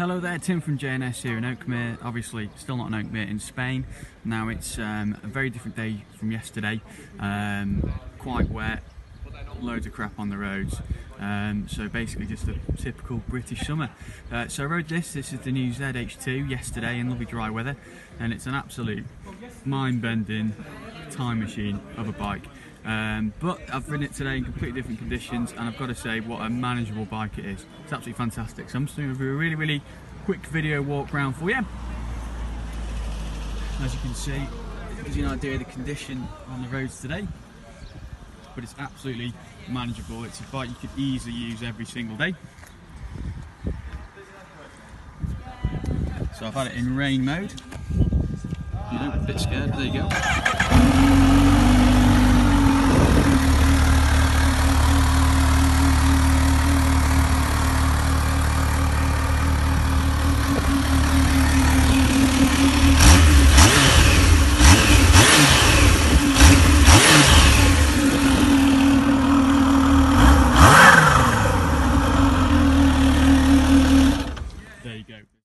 Hello there, Tim from J&S here in Oakmere. Obviously, still not in Oakmere in Spain. Now it's um, a very different day from yesterday. Um, quite wet, loads of crap on the roads. Um, so basically, just a typical British summer. Uh, so I rode this. This is the new Z H2 yesterday in lovely dry weather, and it's an absolute mind-bending time machine of a bike. Um, but I've ridden it today in completely different conditions and I've got to say what a manageable bike it is. It's absolutely fantastic. So I'm just going to do a really, really quick video walk around for you. As you can see, it gives you an idea of the condition on the roads today. But it's absolutely manageable. It's a bike you could easily use every single day. So I've had it in rain mode. You don't a bit scared, there you go.